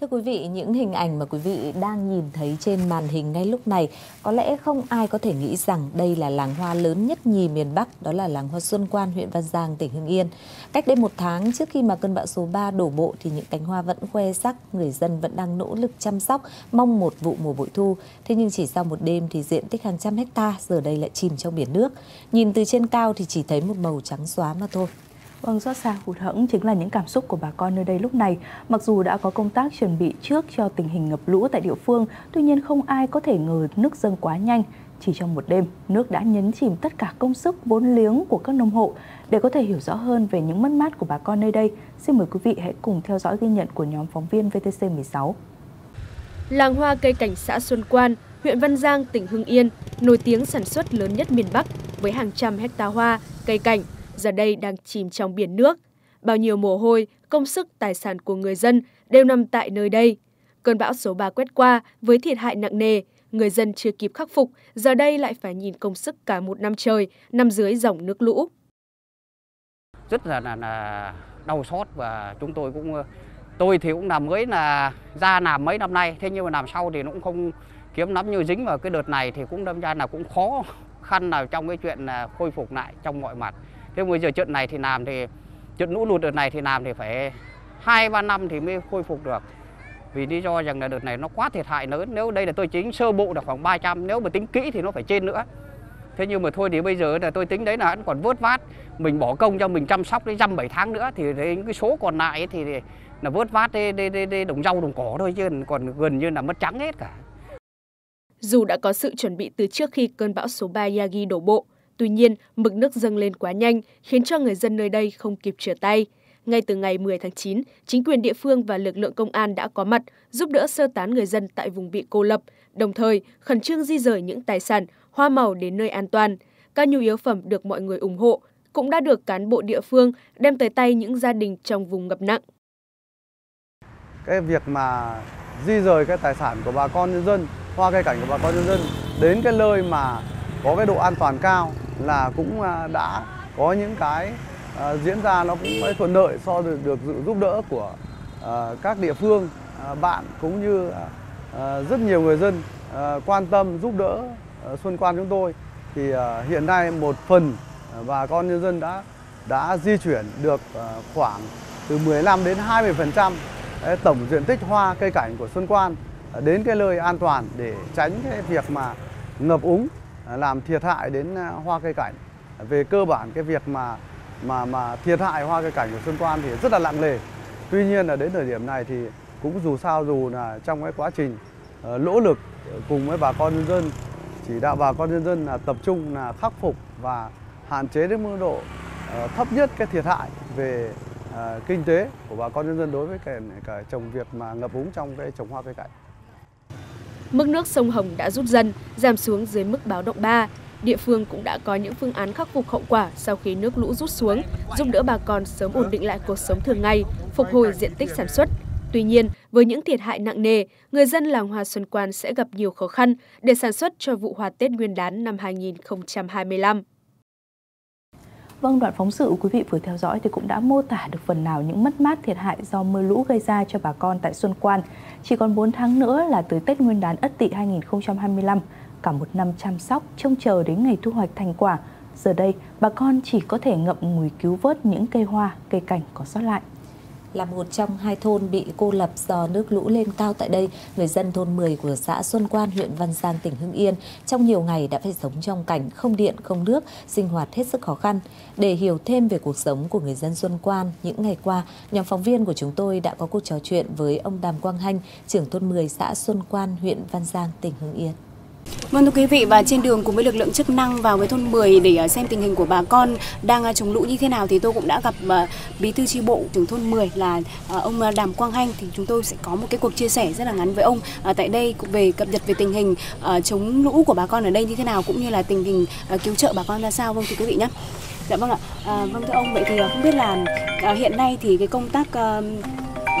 Thưa quý vị, những hình ảnh mà quý vị đang nhìn thấy trên màn hình ngay lúc này có lẽ không ai có thể nghĩ rằng đây là làng hoa lớn nhất nhì miền Bắc, đó là làng hoa Xuân Quan, huyện Văn Giang, tỉnh Hưng Yên. Cách đây một tháng trước khi mà cơn bão số 3 đổ bộ thì những cánh hoa vẫn khoe sắc, người dân vẫn đang nỗ lực chăm sóc, mong một vụ mùa bội thu. Thế nhưng chỉ sau một đêm thì diện tích hàng trăm hecta giờ đây lại chìm trong biển nước. Nhìn từ trên cao thì chỉ thấy một màu trắng xóa mà thôi. Vâng, xót xa hụt hẫng chính là những cảm xúc của bà con nơi đây lúc này. Mặc dù đã có công tác chuẩn bị trước cho tình hình ngập lũ tại địa phương, tuy nhiên không ai có thể ngờ nước dâng quá nhanh. Chỉ trong một đêm, nước đã nhấn chìm tất cả công sức vốn liếng của các nông hộ. Để có thể hiểu rõ hơn về những mất mát của bà con nơi đây, xin mời quý vị hãy cùng theo dõi ghi nhận của nhóm phóng viên VTC 16. Làng hoa cây cảnh xã Xuân Quan, huyện Văn Giang, tỉnh Hưng Yên, nổi tiếng sản xuất lớn nhất miền Bắc với hàng trăm hecta hoa, cây cảnh giờ đây đang chìm trong biển nước. Bao nhiêu mồ hôi, công sức, tài sản của người dân đều nằm tại nơi đây. Cơn bão số 3 quét qua với thiệt hại nặng nề, người dân chưa kịp khắc phục, giờ đây lại phải nhìn công sức cả một năm trời nằm dưới dòng nước lũ. Rất là, là, là đau xót và chúng tôi cũng tôi thì cũng làm mới là ra làm mấy năm nay thế nhưng mà làm sau thì nó cũng không kiếm lắm như dính vào cái đợt này thì cũng đâm ra là cũng khó khăn nào trong cái chuyện là khôi phục lại trong mọi mặt thế bây giờ trận này thì làm thì trận lũ lụt đợt này thì làm thì phải hai ba năm thì mới khôi phục được. Vì lý do rằng là đợt này nó quá thiệt hại lớn. Nếu đây là tôi chính sơ bộ là khoảng 300 nếu mà tính kỹ thì nó phải trên nữa. Thế nhưng mà thôi thì bây giờ là tôi tính đấy là vẫn còn vớt vát. Mình bỏ công cho mình chăm sóc đến dăm bảy tháng nữa thì những cái số còn lại thì là vớt vát đi, đi, đi, đi đồng rau đồng cỏ thôi chứ còn gần như là mất trắng hết cả. Dù đã có sự chuẩn bị từ trước khi cơn bão số 3 Yagi đổ bộ, Tuy nhiên, mực nước dâng lên quá nhanh khiến cho người dân nơi đây không kịp trở tay. Ngay từ ngày 10 tháng 9, chính quyền địa phương và lực lượng công an đã có mặt giúp đỡ sơ tán người dân tại vùng bị cô lập, đồng thời khẩn trương di rời những tài sản, hoa màu đến nơi an toàn. Các nhu yếu phẩm được mọi người ủng hộ cũng đã được cán bộ địa phương đem tới tay những gia đình trong vùng ngập nặng. Cái việc mà di rời cái tài sản của bà con nhân dân, hoa cây cảnh của bà con nhân dân đến cái nơi mà có cái độ an toàn cao là cũng à, đã có những cái à, diễn ra nó cũng thuận lợi so được, được sự giúp đỡ của à, các địa phương bạn cũng như rất nhiều người dân quan tâm giúp đỡ Xuân Quan chúng tôi. Thì hiện nay một phần bà con nhân dân đã đã di chuyển được khoảng từ 15 đến 20% tổng diện tích hoa cây cảnh của Xuân Quan đến cái nơi an toàn để tránh cái việc mà ngập úng làm thiệt hại đến à, hoa cây cảnh về cơ bản cái việc mà mà mà thiệt hại hoa cây cảnh của Xuân Quan thì rất là nặng nề. Tuy nhiên là đến thời điểm này thì cũng dù sao dù là trong cái quá trình ờ, lỗ nỗ lực cùng với bà con nhân dân chỉ đạo bà con nhân dân là tập trung là khắc phục và hạn chế đến mức độ ờ, thấp nhất cái thiệt hại về ờ, kinh tế của bà con nhân dân đối với cả, cả trồng việc mà ngập úng trong cái trồng hoa cây cảnh. Mức nước sông Hồng đã rút dần, giảm xuống dưới mức báo động 3. Địa phương cũng đã có những phương án khắc phục hậu quả sau khi nước lũ rút xuống, giúp đỡ bà con sớm ổn định lại cuộc sống thường ngày, phục hồi diện tích sản xuất. Tuy nhiên, với những thiệt hại nặng nề, người dân làng Hoa Xuân Quan sẽ gặp nhiều khó khăn để sản xuất cho vụ hoa Tết Nguyên đán năm 2025. Vâng, đoạn phóng sự quý vị vừa theo dõi thì cũng đã mô tả được phần nào những mất mát thiệt hại do mưa lũ gây ra cho bà con tại Xuân Quan. Chỉ còn 4 tháng nữa là tới Tết Nguyên đán Ất Tỵ 2025 cả một năm chăm sóc trông chờ đến ngày thu hoạch thành quả. Giờ đây, bà con chỉ có thể ngậm ngùi cứu vớt những cây hoa, cây cảnh có sót lại. Là một trong hai thôn bị cô lập do nước lũ lên cao tại đây, người dân thôn 10 của xã Xuân Quan, huyện Văn Giang, tỉnh Hưng Yên trong nhiều ngày đã phải sống trong cảnh không điện, không nước, sinh hoạt hết sức khó khăn. Để hiểu thêm về cuộc sống của người dân Xuân Quan những ngày qua, nhóm phóng viên của chúng tôi đã có cuộc trò chuyện với ông Đàm Quang Hanh, trưởng thôn 10 xã Xuân Quan, huyện Văn Giang, tỉnh Hưng Yên. Vâng thưa quý vị và trên đường cùng với lực lượng chức năng vào với thôn 10 để à, xem tình hình của bà con đang à, ờ, chống lũ như thế nào thì tôi cũng đã gặp à, bí thư tri bộ trưởng thôn 10 là ông Đàm Quang Hanh thì chúng tôi sẽ có một cái cuộc chia sẻ rất là ngắn với ông tại đây về cập nhật về tình hình chống lũ của bà con ở đây như thế nào cũng như là tình hình cứu trợ bà con ra sao vâng thưa quý vị nhé. Dạ vâng ạ. À, vâng thưa ông vậy thì không biết là hiện nay thì cái công tác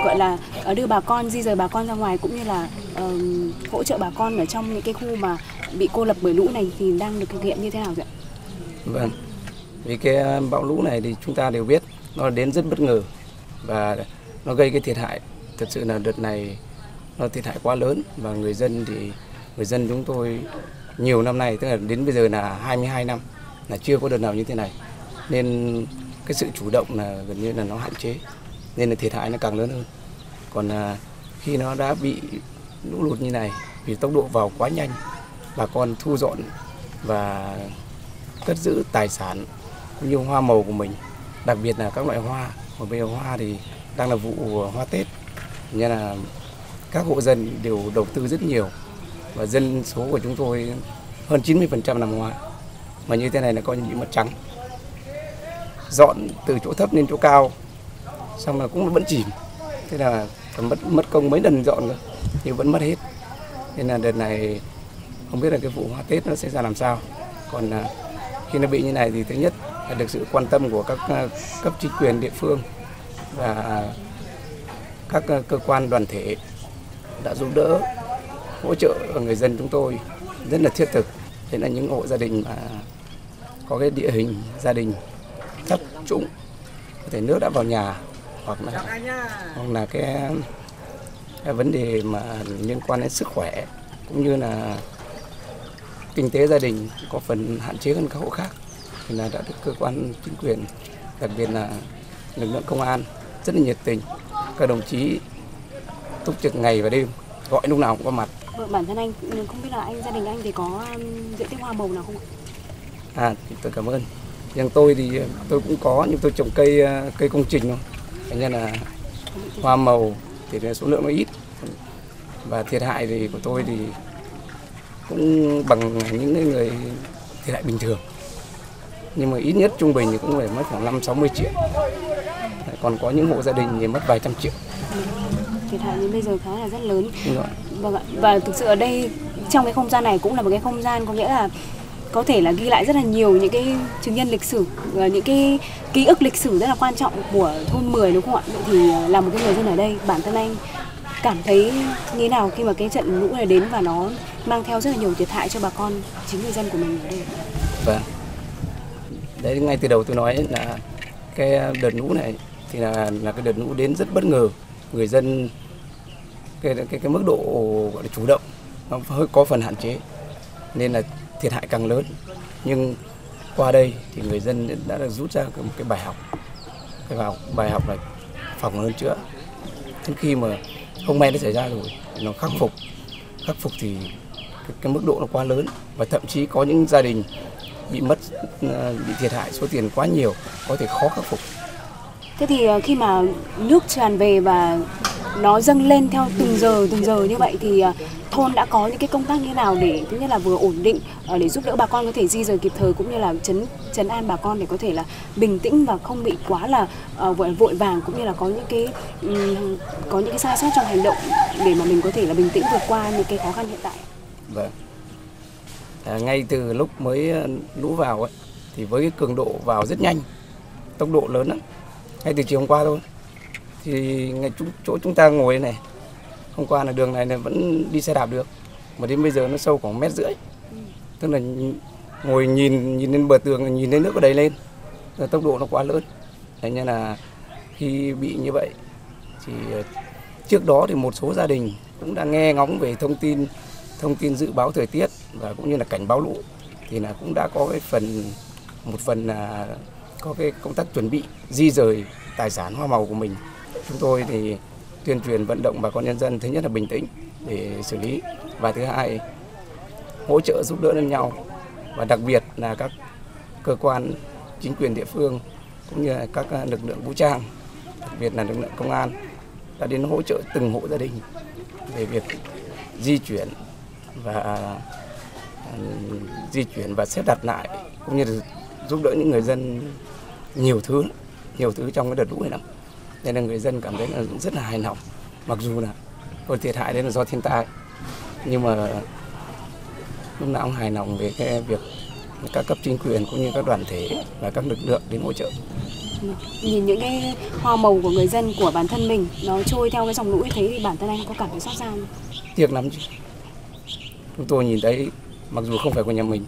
gọi là đưa bà con di rời bà con ra ngoài cũng như là uh, hỗ trợ bà con ở trong những cái khu mà bị cô lập bởi lũ này thì đang được thực hiện như thế nào vậy? Vâng, vì cái ờ, bão lũ này thì chúng ta đều biết nó đến rất bất ngờ và nó gây cái thiệt hại. Thật sự là đợt này nó thiệt hại quá lớn và người dân thì người dân chúng tôi nhiều năm nay tức là đến bây giờ là 22 năm là chưa có đợt nào như thế này. Nên cái sự chủ động là gần như là nó hạn chế nên là thiệt hại nó càng lớn hơn. Còn ờ, khi nó đã bị lũ lụt như này vì tốc độ vào quá nhanh, bà con thu dọn và cất giữ tài sản cũng như hoa màu của mình, đặc biệt là các loại hoa. Mà bây giờ hoa thì đang là vụ hoa tết, nên là các hộ dân đều đầu tư rất nhiều và dân số của chúng tôi hơn 90% làm hoa. Mà như thế này là coi như bị mất trắng. Dọn từ chỗ thấp lên chỗ cao, xong là cũng vẫn chìm. Thế là còn mất mất công mấy lần dọn nữa nhưng vẫn mất hết. Nên là đợt này không biết là cái vụ hoa tết nó sẽ ra làm sao. Còn à, khi nó bị như này thì thứ nhất là được sự quan tâm của các à, cấp chính quyền địa phương và các à, cơ quan đoàn thể đã giúp đỡ, hỗ trợ người dân chúng tôi rất là thiết thực. Thế là những hộ gia đình mà có cái địa hình, gia đình thấp trũng, có thể nước đã vào nhà hoặc là hoặc là cái vấn đề mà liên quan đến sức khỏe cũng như là kinh tế gia đình có phần hạn chế hơn các hộ khác thì là đã được cơ quan chính quyền đặc biệt là lực lượng công an rất là nhiệt tình các đồng chí túc trực ngày và đêm gọi lúc nào cũng có mặt bản thân anh không biết là anh gia đình anh thì có um, diện tích hoa màu nào không ạ? À, tôi cảm ơn. Riêng tôi thì tôi cũng có nhưng tôi trồng cây ờ, cây công trình thôi. Thành ra là hoa màu thì số lượng nó ít. Và thiệt hại thì của tôi thì cũng bằng những người thiệt hại bình thường. Nhưng mà ít nhất trung bình thì cũng phải mất khoảng 5 60 triệu. Còn có những hộ gia đình thì mất vài trăm triệu. Thiệt hại đến bây giờ khá là rất lớn. Vâng ạ. Và thực sự ở đây trong cái không gian này cũng là một cái không gian có nghĩa là có thể là ghi lại rất là nhiều những cái chứng nhân lịch sử những cái ký ức lịch sử rất là quan trọng của thôn 10 đúng không ạ? Vậy thì à, là một cái người dân ở đây, bản thân anh cảm thấy như thế nào khi mà cái trận lũ này đến và nó mang theo rất là nhiều thiệt hại cho bà con chính người dân của mình ở đây? Vâng. Đấy ngay từ đầu tôi nói là cái đợt lũ này thì là là cái đợt lũ đến rất bất ngờ. Người dân cái cái cái mức độ gọi là chủ động nó hơi có phần hạn chế nên là thiệt hại càng lớn. Nhưng qua đây thì người dân đã được rút ra một cái bài học. Cái bài học bài học là phòng hơn chữa. Đến khi mà không may nó xảy ra rồi nó khắc phục. Khắc phục thì cái, cái mức độ nó quá lớn. Và thậm chí có những gia đình bị mất ờ, bị thiệt hại số tiền quá nhiều có thể khó khắc phục. Thế thì ờ, khi mà nước tràn về và nó dâng lên theo từng giờ từng giờ như vậy thì ờ, thôn đã có những cái công tác như thế nào để thứ nhất là vừa ổn định ờ, để giúp đỡ bà con có thể di rời kịp thời cũng như là chấn chấn an bà con để có thể là bình tĩnh và không bị quá là vội vội vàng cũng như là có những cái có những cái sai sót trong hành động để mà mình có thể là bình tĩnh vượt qua những cái khó khăn hiện tại. Vâng. À, ngay từ lúc mới lũ vào ấy, thì với cái cường độ vào rất nhanh, tốc độ lớn lắm. Ngay từ chiều hôm qua thôi. Thì ngay chúng, chỗ chúng ta ngồi này, hôm qua là đường này là vẫn đi xe đạp được. Mà đến bây giờ nó sâu khoảng mét rưỡi. Tức là ngồi nhìn nhìn lên bờ tường, nhìn lên nước ở đây lên. Rồi tốc độ nó quá lớn. Thế nên là khi bị như vậy thì ờ, trước đó thì một số gia đình cũng đã nghe ngóng về thông tin thông tin dự báo thời tiết và cũng như là cảnh báo lũ thì là cũng đã có cái phần một phần là có cái công tác chuẩn bị di rời tài sản hoa màu của mình. Chúng tôi thì tuyên truyền vận động bà con nhân dân, thứ nhất là bình tĩnh để xử lý và thứ hai hỗ trợ giúp đỡ lẫn nhau. Và đặc biệt là các cơ quan, chính quyền địa phương cũng như là các lực lượng vũ trang, đặc biệt là lực lượng công an đã đến hỗ trợ từng hộ gia đình về việc di chuyển và ừ, di chuyển và xếp đặt lại cũng như là giúp đỡ những người dân nhiều thứ nhiều thứ trong cái đợt lũ này lắm. Nên là người dân cảm thấy là rất là hài lòng. Mặc dù là thôi thiệt hại đấy là do thiên tai nhưng mà lúc nào cũng hài lòng về cái việc các cấp chính quyền cũng như các đoàn thể và các lực lượng đến hỗ trợ. Nhìn những cái hoa màu của người dân của bản thân mình nó trôi theo cái dòng lũ thế thì bản thân anh có cảm thấy xót xa không? tiếc lắm chứ. Chúng tôi nhìn thấy mặc dù không phải của nhà mình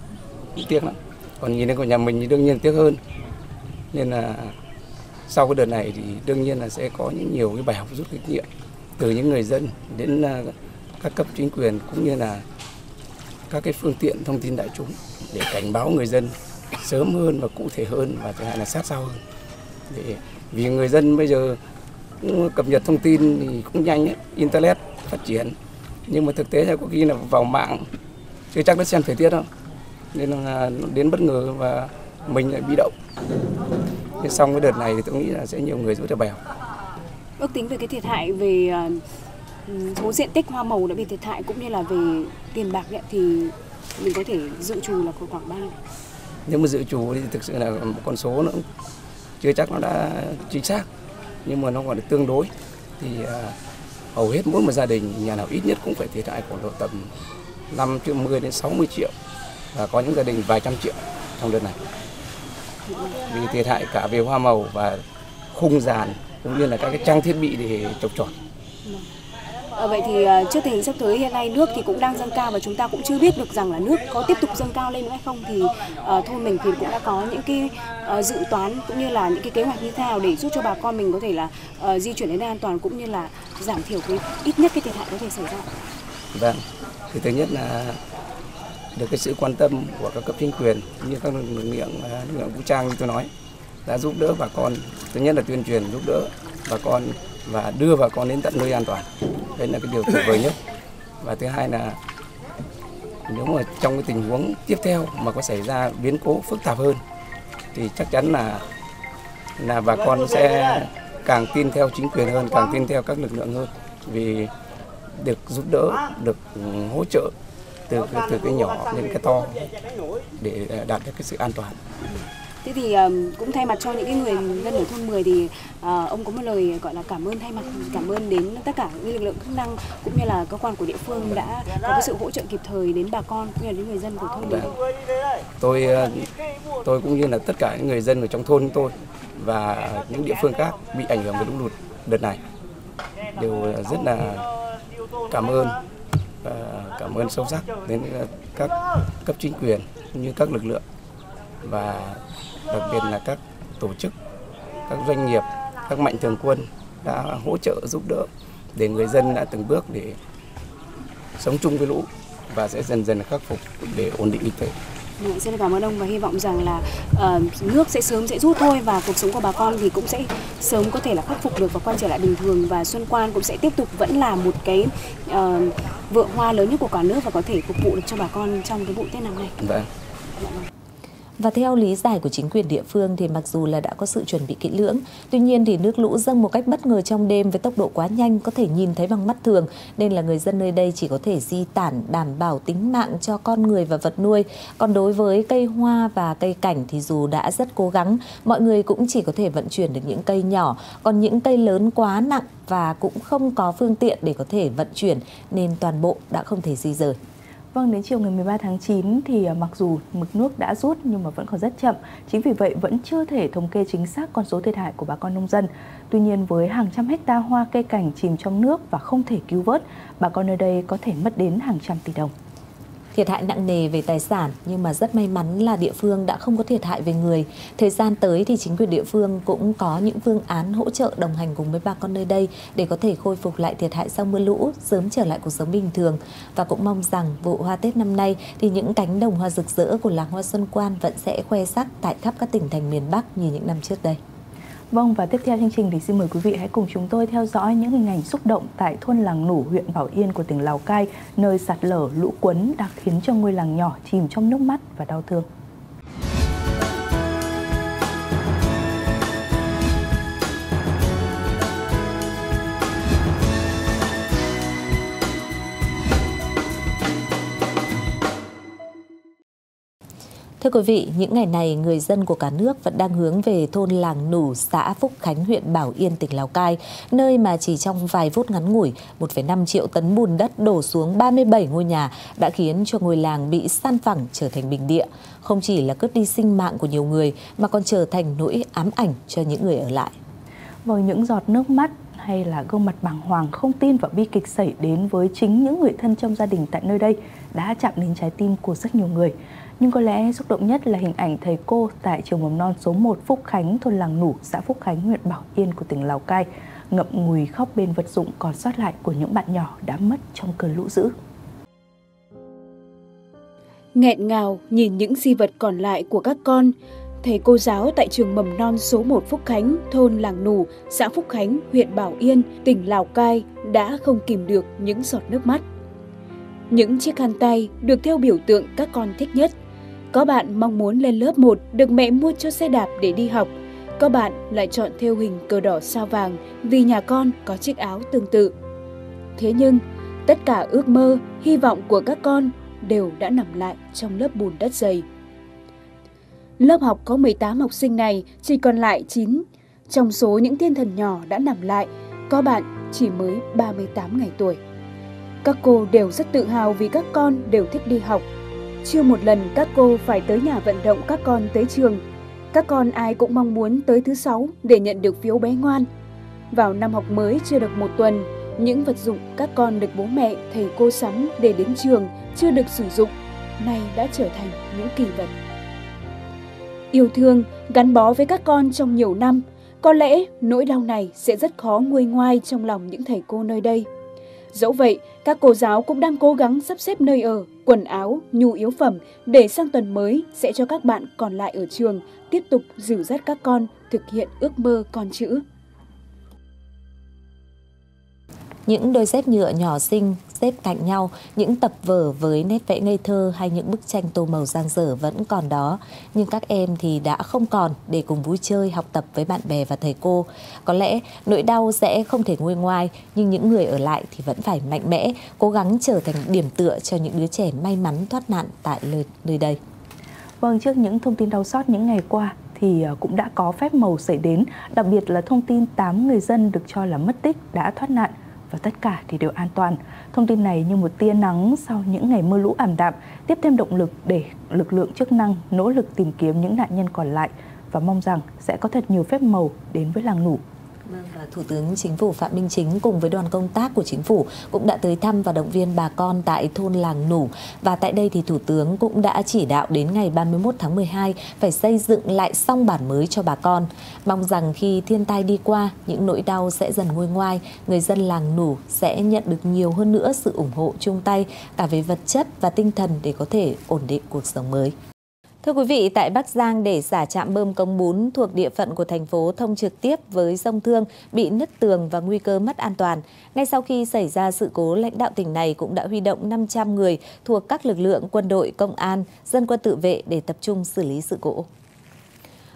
tiếc lắm. Còn nhìn thấy của nhà mình thì đương nhiên tiếc hơn nên là sau cái đợt này thì đương nhiên là sẽ có những nhiều cái bài học rút kinh nghiệm từ những người dân đến à, các cấp chính quyền cũng như là các cái phương tiện thông tin đại chúng để cảnh báo người dân sớm hơn và cụ thể hơn và thứ hai là sát sao hơn. Để vì người dân bây giờ cũng cập nhật thông tin thì cũng nhanh ấy, internet phát triển. Nhưng mà thực tế là có khi là vào mạng chưa chắc đã xem thời tiết đâu. Nên là đến bất ngờ và mình lại bị động. Nhưng xong cái đợt này thì tôi nghĩ là sẽ nhiều người rất là bèo ước tính về cái thiệt hại về uh, số diện tích hoa màu đã bị thiệt hại cũng như là về tiền bạc ấy, thì mình có thể dự trù là khoảng bao? Nhiêu nếu mà dự trù thì thực sự là một con số nó chưa chắc nó đã chính xác. Nhưng mà nó còn được tương đối. Thì uh, hầu hết mỗi một gia đình nhà nào ít nhất cũng phải thiệt hại khoảng độ tầm 50 đến 60 triệu. Và có những gia đình vài trăm triệu trong đợt này vì thiệt hại cả về hoa màu và khung giàn cũng như là các cái trang thiết bị để trồng trọt. À, vậy thì uh, trước tình hình sắp tới hiện nay nước thì cũng đang dâng cao và chúng ta cũng chưa biết được rằng là nước có tiếp tục dâng cao lên nữa hay không thì uh, thôn mình thì cũng đã có những cái uh, dự toán cũng như là những cái kế hoạch như thế nào để giúp cho bà con mình có thể là uh, di chuyển đến an toàn cũng như là giảm thiểu cái ít nhất cái thiệt hại có thể xảy ra. Vâng, thì thứ nhất là được cái sự quan tâm của các cấp chính quyền như các lực lượng à, lực lượng vũ trang như tôi nói, đã giúp đỡ bà con. Thứ nhất là tuyên truyền giúp đỡ bà con và đưa bà con đến tận nơi an toàn. Đây là cái điều tuyệt vời nhất. Và thứ hai là nếu mà trong cái tình huống tiếp theo mà có xảy ra biến cố phức tạp hơn thì chắc chắn là là bà con sẽ càng tin theo chính quyền hơn, càng tin theo các lực lượng hơn. Vì được giúp đỡ, được ừ, hỗ trợ từ từ cái nhỏ đến cái to để đạt được cái sự an toàn. Thế thì cũng thay mặt cho những cái người dân ở thôn 10 thì uh, ông có một lời gọi là cảm ơn thay mặt cảm ơn đến tất cả những lực lượng chức năng cũng như là cơ quan của địa phương đã có cái sự hỗ trợ kịp thời đến bà con cũng như là đến người dân của thôn mình. Tôi tôi cũng như là tất cả những người dân ở trong thôn tôi và những địa phương khác bị ảnh hưởng bởi lũ lụt đợt này đều rất là cảm ơn và cảm ơn sâu sắc đến ờ, các cấp chính quyền cũng như các lực lượng và đặc biệt là các tổ chức, các doanh nghiệp, các mạnh thường quân đã hỗ trợ giúp đỡ để người dân đã từng bước để sống chung với lũ và sẽ dần dần khắc phục để ổn định kinh tế. Vâng, xin cảm ơn ông và hy vọng rằng là uh, nước sẽ sớm sẽ rút thôi và cuộc sống của bà con thì cũng sẽ sớm có thể là khắc phục được và quay trở lại bình thường và Xuân Quan cũng sẽ tiếp tục vẫn là một cái uh, vựa hoa lớn nhất của cả nước và có thể phục vụ được cho bà con trong cái vụ Tết năm nay. Vâng. Và theo lý giải của chính quyền địa phương thì mặc dù là đã có sự chuẩn bị kỹ lưỡng, tuy nhiên thì nước lũ dâng một cách bất ngờ trong đêm với tốc độ quá nhanh có thể nhìn thấy bằng mắt thường nên là người dân nơi đây chỉ có thể di tản đảm bảo tính mạng cho con người và vật nuôi. Còn đối với cây hoa và cây cảnh thì dù đã rất cố gắng, mọi người cũng chỉ có thể vận chuyển được những cây nhỏ, còn những cây lớn quá nặng và cũng không có phương tiện để có thể vận chuyển nên toàn bộ đã không thể di rời. Vâng, đến chiều ngày 13 tháng 9 thì à, mặc dù mực nước đã rút nhưng mà vẫn còn rất chậm. Chính vì vậy vẫn chưa thể thống kê chính xác con số thiệt hại của bà con nông dân. Tuy nhiên với hàng trăm hecta hoa cây cảnh chìm trong nước và không thể cứu vớt, bà con nơi đây có thể mất đến hàng trăm tỷ đồng thiệt hại nặng nề về tài sản nhưng mà rất may mắn là địa phương đã không có thiệt hại về người. Thời gian tới thì chính quyền địa phương cũng có những phương án hỗ trợ đồng hành cùng với bà con nơi đây để có thể khôi phục lại thiệt hại sau mưa lũ, sớm trở lại cuộc sống bình thường và cũng mong rằng vụ hoa Tết năm nay thì những cánh đồng hoa rực rỡ của làng hoa Xuân Quan vẫn sẽ khoe sắc tại khắp các tỉnh thành miền Bắc như những năm trước đây. Vâng và tiếp theo chương trình thì xin mời quý vị hãy cùng chúng tôi theo dõi những hình ảnh xúc động tại thôn Làng Nủ, huyện Bảo Yên của tỉnh Lào Cai, nơi sạt lở lũ quấn đã khiến cho ngôi làng nhỏ chìm trong nước mắt và đau thương. Thưa quý vị, những ngày này người dân của cả nước vẫn đang hướng về thôn Làng Nủ, xã Phúc Khánh, huyện Bảo Yên, tỉnh Lào Cai, nơi mà chỉ trong vài phút ngắn ngủi, 1,5 triệu tấn bùn đất đổ xuống 37 ngôi nhà đã khiến cho ngôi làng bị san phẳng trở thành bình địa. Không chỉ là cướp đi sinh mạng của nhiều người mà còn trở thành nỗi ám ảnh cho những người ở lại. Với những giọt nước mắt hay là gương mặt bàng hoàng không tin vào bi kịch xảy đến với chính những người thân trong gia đình tại nơi đây đã chạm đến trái tim của rất nhiều người. Nhưng có lẽ xúc động nhất là hình ảnh thầy cô tại trường mầm non số 1 Phúc Khánh, thôn Làng Nủ, xã Phúc Khánh, huyện Bảo Yên của tỉnh Lào Cai. ngậm ngùi khóc bên vật dụng còn sót lại của những bạn nhỏ đã mất trong cơn lũ dữ. Nghẹn ngào nhìn những di vật còn lại của các con, thầy cô giáo tại trường mầm non số 1 Phúc Khánh, thôn Làng Nù, xã Phúc Khánh, huyện Bảo Yên, tỉnh Lào Cai đã không kìm được những giọt nước mắt. Những chiếc khăn tay được theo biểu tượng các con thích nhất. Có bạn mong muốn lên lớp 1 được mẹ mua cho xe đạp để đi học. Có bạn lại chọn theo hình cờ đỏ sao vàng vì nhà con có chiếc áo tương tự. Thế nhưng, tất cả ước mơ, hy vọng của các con đều đã nằm lại trong lớp bùn đất dày. Lớp học có 18 học sinh này chỉ còn lại 9. Trong số những thiên thần nhỏ đã nằm lại, có bạn chỉ mới 38 ngày tuổi. Các cô đều rất tự hào vì các con đều thích đi học. Chưa một lần các cô phải tới nhà vận động các con tới trường. Các con ai cũng mong muốn tới thứ sáu để nhận được phiếu bé ngoan. Vào năm học mới chưa được một tuần, những vật dụng các con được bố mẹ, thầy cô sắm để đến trường chưa được sử dụng, nay đã trở thành những kỳ vật. Yêu thương, gắn bó với các con trong nhiều năm, có lẽ nỗi đau này sẽ rất khó nguôi ngoai trong lòng những thầy cô nơi đây. Dẫu vậy, các cô giáo cũng đang cố gắng sắp xếp nơi ở, quần áo, nhu yếu phẩm để sang tuần mới sẽ cho các bạn còn lại ở trường tiếp tục dìu dắt các con thực hiện ước mơ con chữ. Những đôi dép nhựa nhỏ xinh xếp cạnh nhau, những tập vở với nét vẽ ngây thơ hay những bức tranh tô màu giang dở vẫn còn đó. Nhưng các em thì đã không còn để cùng vui chơi, học tập với bạn bè và thầy cô. Có lẽ nỗi đau sẽ không thể nguôi ngoai, nhưng những người ở lại thì vẫn phải mạnh mẽ, cố gắng trở thành điểm tựa cho những đứa trẻ may mắn thoát nạn tại nơi đây. Vâng, trước những thông tin đau xót những ngày qua, thì ờ, cũng đã có phép màu xảy đến, đặc biệt là thông tin 8 người dân được cho là mất tích đã thoát nạn và tất cả thì đều an toàn. Thông tin này như một tia nắng sau những ngày mưa lũ ảm đạm, tiếp thêm động lực để lực lượng chức năng nỗ lực tìm kiếm những nạn nhân còn lại và mong rằng sẽ có thật nhiều phép màu đến với làng nủ Vâng, và Thủ tướng Chính phủ Phạm Minh Chính cùng với đoàn công tác của Chính phủ cũng đã tới thăm và động viên bà con tại thôn Làng Nủ. Và tại đây thì Thủ tướng cũng đã chỉ đạo đến ngày 31 tháng 12 phải xây dựng lại xong bản mới cho bà con. Mong rằng khi thiên tai đi qua, những nỗi đau sẽ dần nguôi ngoai, người dân Làng Nủ sẽ nhận được nhiều hơn nữa sự ủng hộ chung tay cả về vật chất và tinh thần để có thể ổn định cuộc sống mới. Thưa quý vị, tại Bắc Giang để xả trạm bơm công bún thuộc địa phận của thành phố thông trực tiếp với sông Thương bị nứt tường và nguy cơ mất an toàn. Ngay sau khi xảy ra sự cố, lãnh đạo tỉnh này cũng đã huy động 500 người thuộc các lực lượng quân đội, công an, dân quân tự vệ để tập trung xử lý sự cố.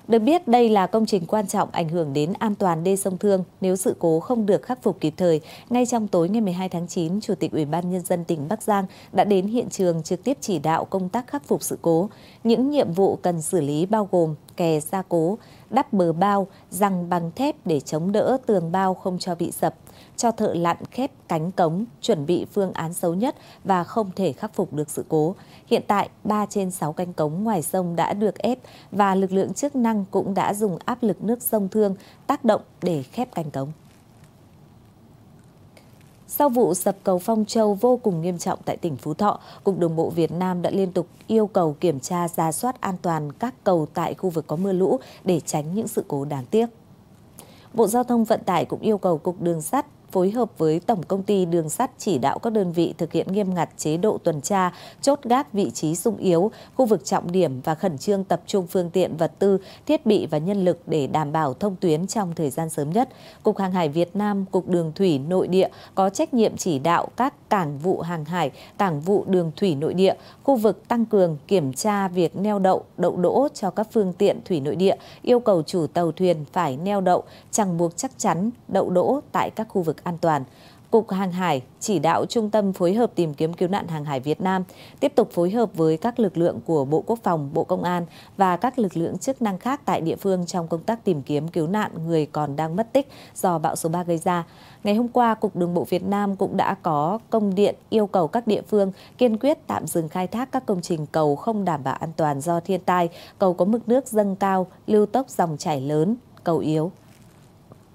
Được biết đây là công trình quan trọng ảnh hưởng đến an toàn đê sông Thương nếu sự cố không được khắc phục kịp thời. Ngay trong tối ngày 12 tháng 9, Chủ tịch Ủy ban Nhân dân tỉnh Bắc Giang đã đến hiện trường trực tiếp chỉ đạo công tác khắc phục sự cố. Những nhiệm vụ cần xử lý bao gồm kè gia cố, đắp bờ bao, răng bằng thép để chống đỡ tường bao không cho bị sập, cho thợ lặn khép cánh cống, chuẩn bị phương án xấu nhất và không thể khắc phục được sự cố. Hiện tại, 3 trên 6 cánh cống ngoài sông đã được ép và lực lượng chức năng cũng đã dùng áp lực nước sông Thương tác động để khép cánh cống. Sau vụ sập cầu Phong Châu vô cùng nghiêm trọng tại tỉnh Phú Thọ, Cục Đường bộ Việt Nam đã liên tục yêu cầu kiểm tra ra soát an toàn các cầu tại khu vực có mưa lũ để tránh những sự cố đáng tiếc. Bộ Giao thông Vận tải cũng yêu cầu Cục Đường sắt phối hợp với Tổng Công ty Đường sắt chỉ đạo các đơn vị thực hiện nghiêm ngặt chế độ tuần tra, chốt gác vị trí sung yếu, khu vực trọng điểm và khẩn trương tập trung phương tiện vật tư, thiết bị và nhân lực để đảm bảo thông tuyến trong thời gian sớm nhất. Cục Hàng hải Việt Nam, Cục Đường Thủy Nội địa có trách nhiệm chỉ đạo các cảng vụ hàng hải, cảng vụ đường thủy nội địa, khu vực tăng cường kiểm tra việc neo đậu, đậu đỗ cho các phương tiện thủy nội địa, yêu cầu chủ tàu thuyền phải neo đậu, chẳng buộc chắc chắn đậu đỗ tại các khu vực an toàn. Cục Hàng hải chỉ đạo Trung tâm phối hợp tìm kiếm cứu nạn hàng hải Việt Nam tiếp tục phối hợp với các lực lượng của Bộ Quốc phòng, Bộ Công an và các lực lượng chức năng khác tại địa phương trong công tác tìm kiếm cứu nạn người còn đang mất tích do bão số 3 gây ra. Ngày hôm qua, Cục Đường bộ Việt Nam cũng đã có công điện yêu cầu các địa phương kiên quyết tạm dừng khai thác các công trình cầu không đảm bảo an toàn do thiên tai, cầu có mực nước dâng cao, lưu tốc dòng chảy lớn, cầu yếu.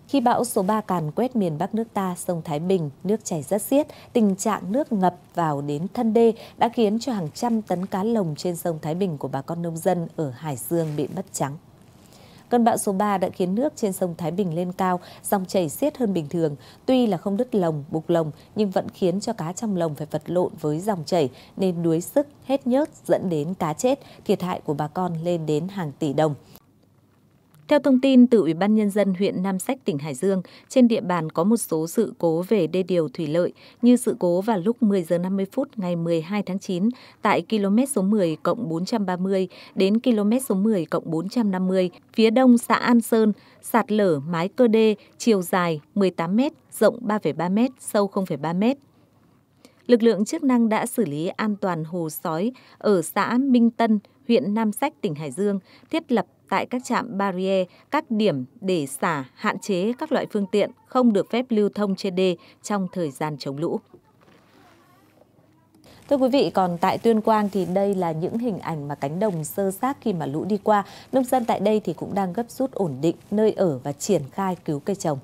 Khi bão số 3 càn quét miền Bắc nước ta, sông Thái Bình, nước chảy rất xiết, tình trạng nước ngập vào đến thân đê đã khiến cho hàng trăm tấn cá lồng trên sông Thái Bình của bà con nông dân ở Hải Dương bị mất trắng. Cơn bão số 3 đã khiến nước trên sông Thái Bình lên cao, dòng chảy xiết hơn bình thường. Tuy là không đứt lồng, bục lồng, nhưng vẫn khiến cho cá trong lồng phải vật lộn với dòng chảy nên đuối sức, hết nhớt dẫn đến cá chết, thiệt hại của bà con lên đến hàng tỷ đồng. Theo thông tin từ Ủy ban Nhân dân huyện Nam Sách, tỉnh Hải Dương, trên địa bàn có một số sự cố về đê điều thủy lợi như sự cố vào lúc 10 giờ 50 phút ngày 12 tháng 9 tại km số 10 cộng 430 đến km số 10 cộng 450 phía đông xã An Sơn, sạt lở mái cơ đê chiều dài 18 m, rộng 3,3 m, sâu 0,3 m lực lượng chức năng đã xử lý an toàn hồ sói ở xã Minh Tân, huyện Nam Sách, tỉnh Hải Dương, thiết lập tại các trạm barrier, các điểm để xả, hạn chế các loại phương tiện không được phép lưu thông trên đê trong thời gian chống lũ. Thưa quý vị, còn tại Tuyên Quang thì đây là những hình ảnh mà cánh đồng sơ xác khi mà lũ đi qua. Nông dân tại đây thì cũng đang gấp rút ổn định nơi ở và triển khai cứu cây trồng.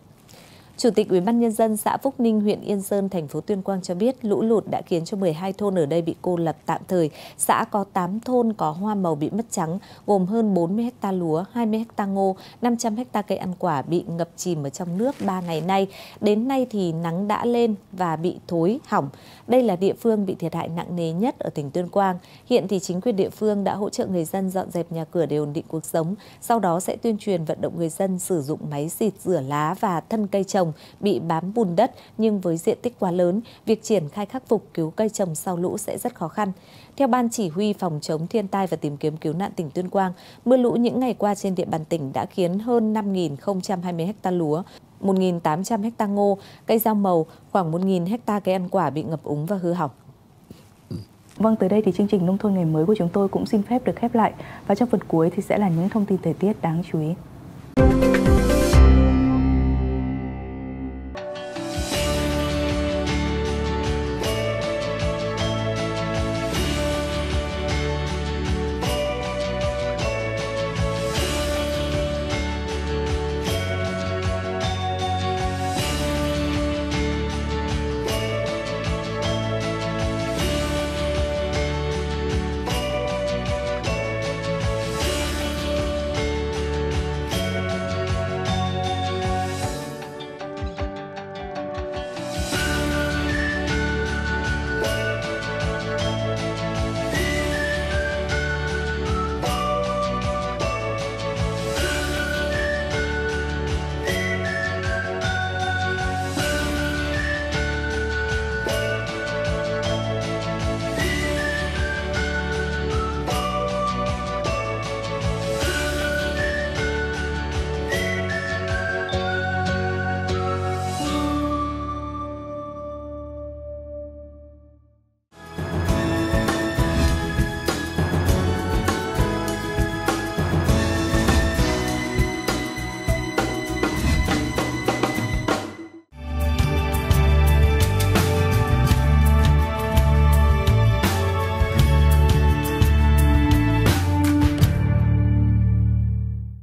Chủ tịch Ủy ban nhân dân xã Phúc Ninh, huyện Yên Sơn, thành phố Tuyên Quang cho biết lũ lụt đã khiến cho 12 thôn ở đây bị cô lập tạm thời. Xã có 8 thôn có hoa màu bị mất trắng, gồm hơn 40 ha lúa, 20 ha ngô, 500 ha cây ăn quả bị ngập chìm ở trong nước 3 ngày nay. Đến nay thì nắng đã lên và bị thối, hỏng. Đây là địa phương bị thiệt hại nặng nề nhất ở tỉnh Tuyên Quang. Hiện thì chính quyền địa phương đã hỗ trợ người dân dọn dẹp nhà cửa để ổn định cuộc sống. Sau đó sẽ tuyên truyền vận động người dân sử dụng máy xịt rửa lá và thân cây trồng trồng bị bám bùn đất nhưng với diện tích quá lớn, việc triển khai khắc phục cứu cây trồng sau lũ sẽ rất khó khăn. Theo Ban Chỉ huy Phòng chống thiên tai và tìm kiếm cứu nạn tỉnh Tuyên Quang, mưa lũ những ngày qua trên địa bàn tỉnh đã khiến hơn 5.020 ha lúa, 1.800 ha ngô, cây rau màu, khoảng 1.000 ha cây ăn quả bị ngập úng và hư hỏng. Vâng, tới đây thì chương trình Nông thôn ngày mới của chúng tôi cũng xin phép được khép lại. Và trong phần cuối thì sẽ là những thông tin thời tiết đáng chú ý.